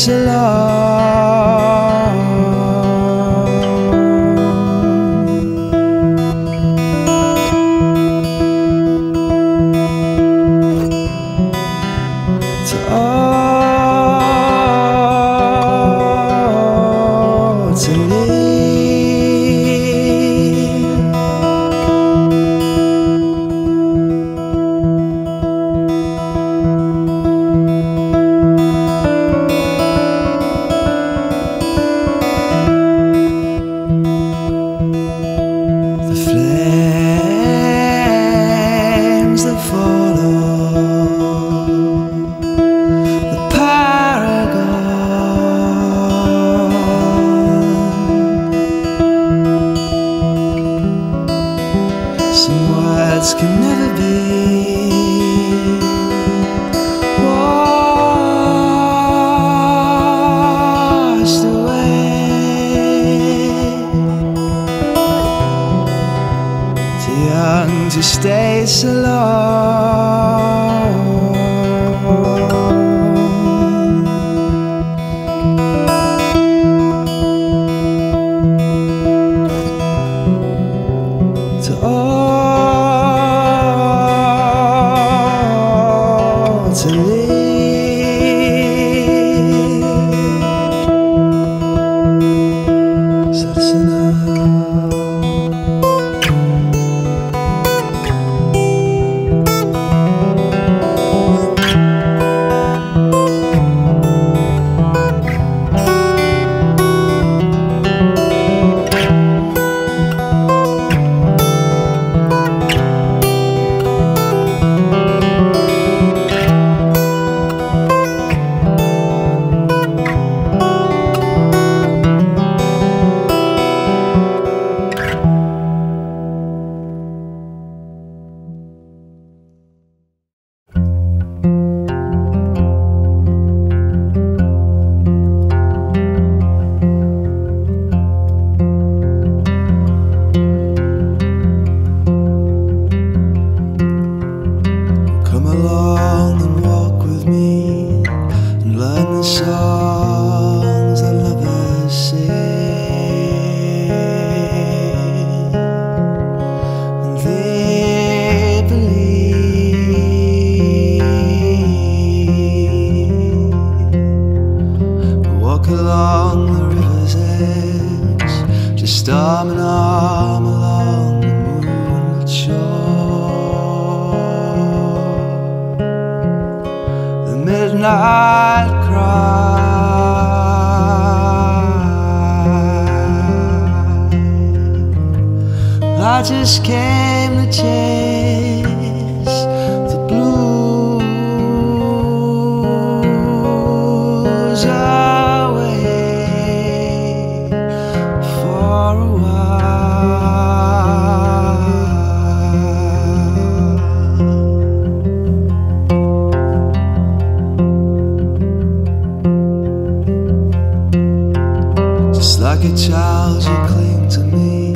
stay so to the songs that lovers sing. And they believe. Walk along the river's edge, just arm in arm along the moonlit shore. The midnight cry. I just came to chase child, you cling to me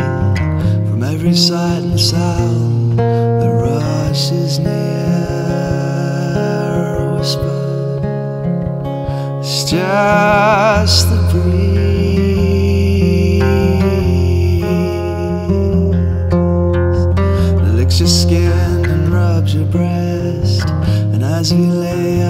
from every sight and sound. The rush is near, whisper. It's just the breeze that licks your skin and rubs your breast. And as we lay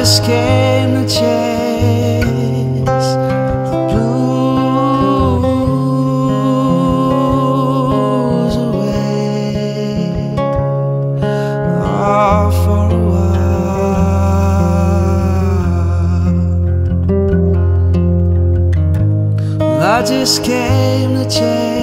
just came to chase the blues away. All for a while. I just came to chase.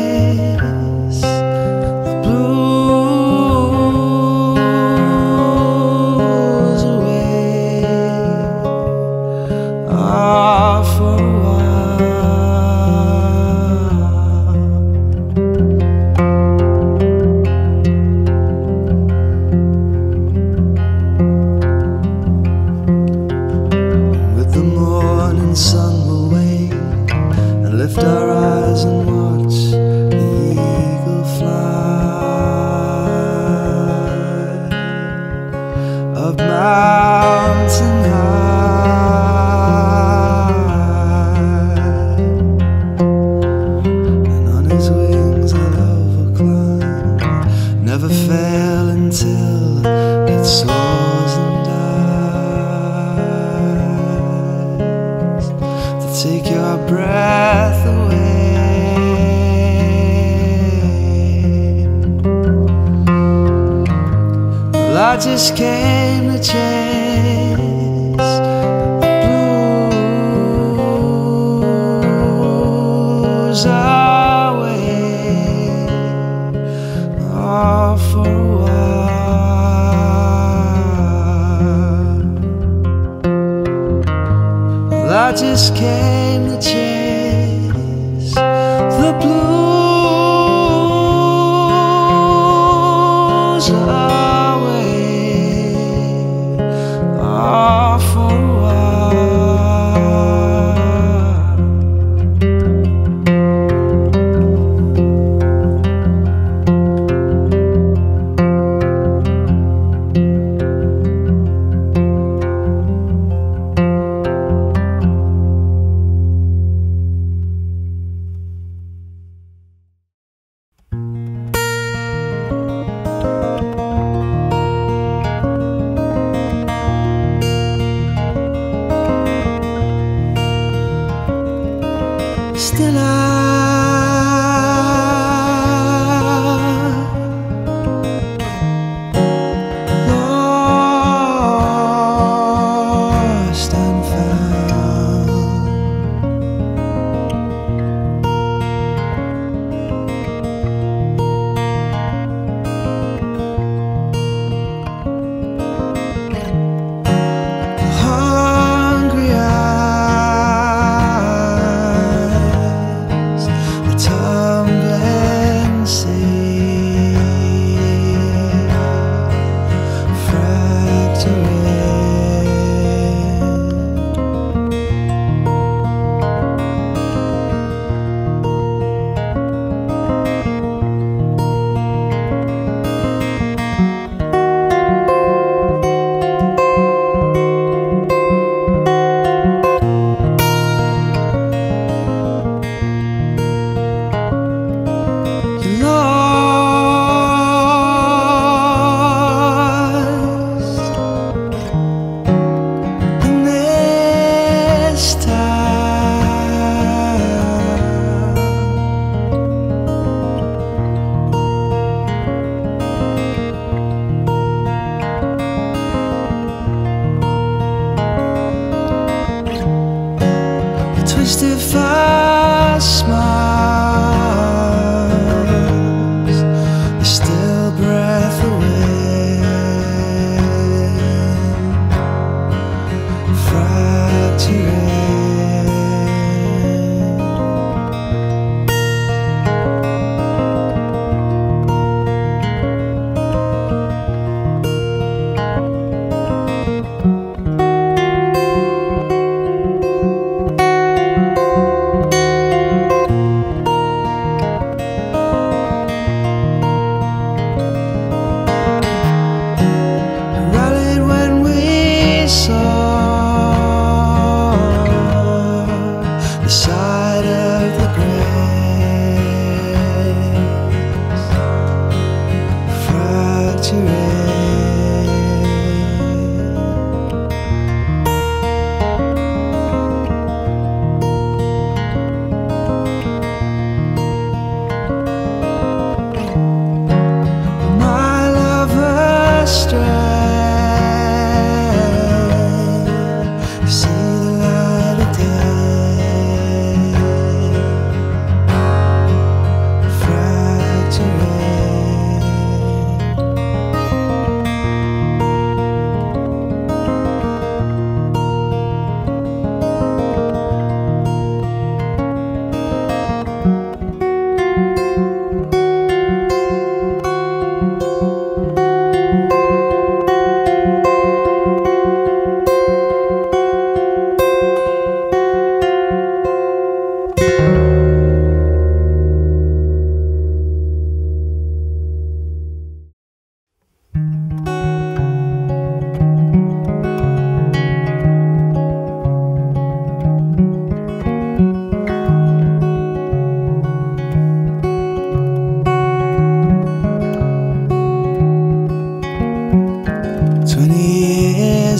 Souls and eyes that take your breath away. Well, I just came to change. just came to change.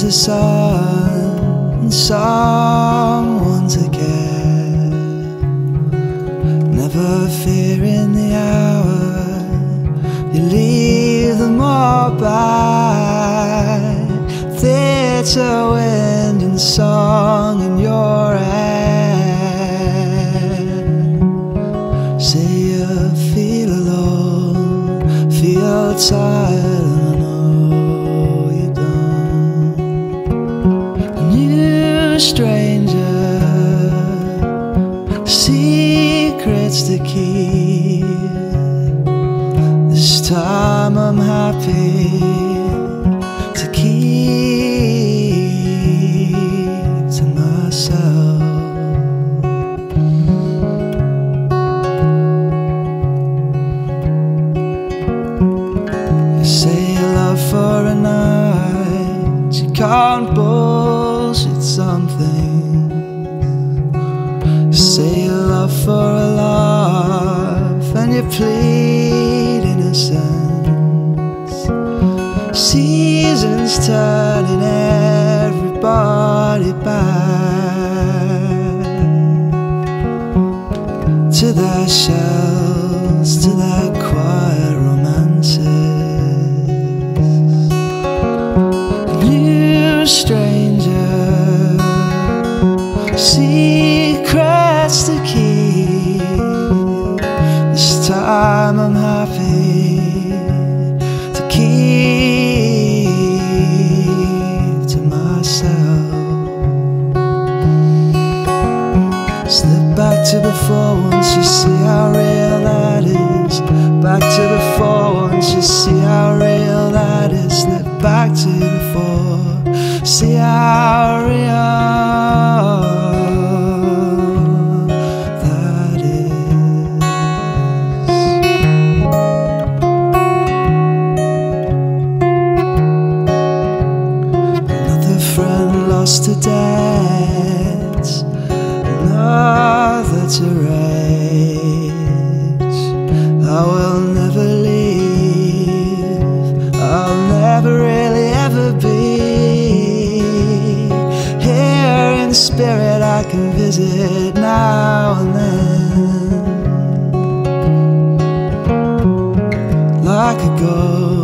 The sun and someone to care. Never fearing the hour you leave them all by. Theatre wind and song in your new stranger, secrets to keep. This time I'm happy to keep to myself. You say you love for a night, you can't bullshit something. Say you love for a laugh, and you plead innocence. Seasons turning everybody back to their shells, to their quiet romances. New stranger, secrets to keep. This time I'm happy to keep to myself. Slip back to the before once you see how real that is. Back to the before once you see how real that is. Slip back to the before, see how in spirit, I can visit now and then. Like a ghost,